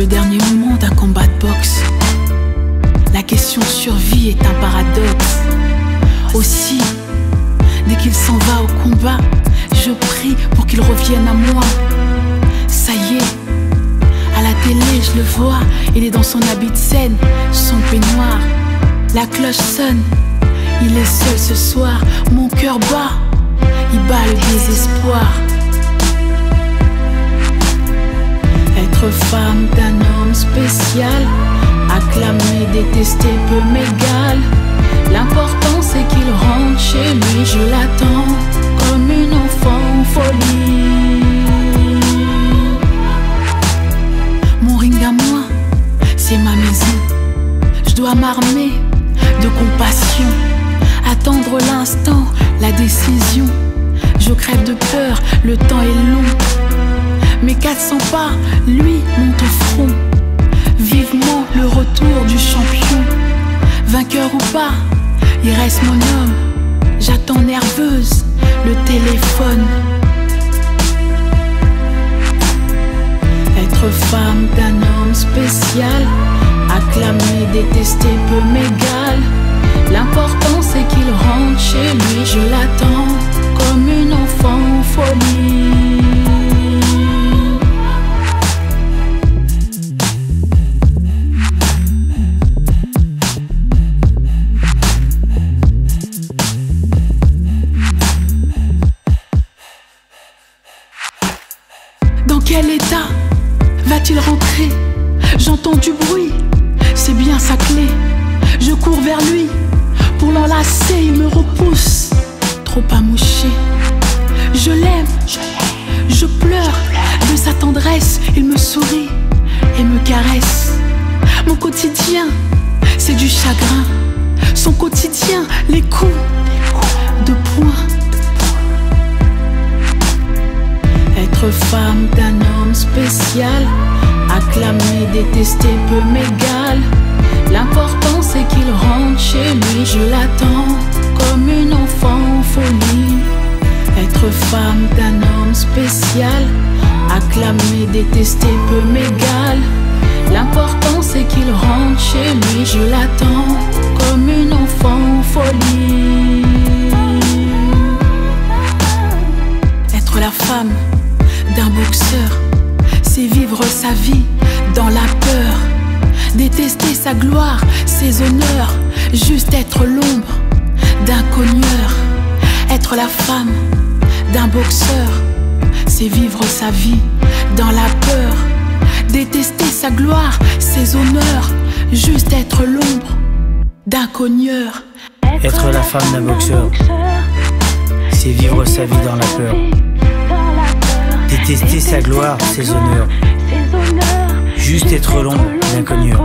dernier moment d'un combat de boxe. La question survie est un paradoxe. Aussi, dès qu'il s'en va au combat, je prie pour qu'il revienne à moi. Ça y est, à la télé, je le vois, il est dans son habit de scène, son peignoir. La cloche sonne, il est seul ce soir, mon cœur bat, il bat le désespoir. Être femme d'un homme spécial, acclamé, détesté, peu m'égal. L'important c'est qu'il rentre chez lui, je l'attends comme une enfant en folie. Mon ring à moi, c'est ma maison. Je dois m'armer de compassion, attendre l'instant, la décision. Je crève de peur, le temps est long. Mes 400 pas, lui monte au front. Vivement le retour du champion. Vainqueur ou pas, il reste mon homme. J'attends nerveuse le téléphone. Être femme d'un homme spécial, acclamé, détesté, peu m'égal. L'important c'est qu'il rentre chez lui, je l'attends comme une enfant en folie. J'entends du bruit, c'est bien sa clé. Je cours vers lui pour l'enlacer, il me repousse, trop amouché. Je l'aime, je pleure de sa tendresse, il me sourit et me caresse. Mon quotidien, c'est du chagrin. Son quotidien, les coups de poing. Être femme d'un homme spécial, acclamé, détesté, peu m'égal. L'important c'est qu'il rentre chez lui, je l'attends comme une enfant en folie. Être femme d'un homme spécial, acclamé, détesté, peu m'égal. L'important c'est qu'il rentre chez lui, je l'attends comme une enfant en folie. Être la femme d'un boxeur, c'est vivre sa vie dans la peur. Détester sa gloire, ses honneurs, juste être l'ombre d'un cogneur. Être la femme d'un boxeur, c'est vivre sa vie dans la peur. Détester sa gloire, ses honneurs, juste être l'ombre d'un cogneur. Être la femme d'un boxeur, c'est vivre sa vie dans la peur. Détester sa gloire, ses honneurs, juste être l'ombre d'un cogneur.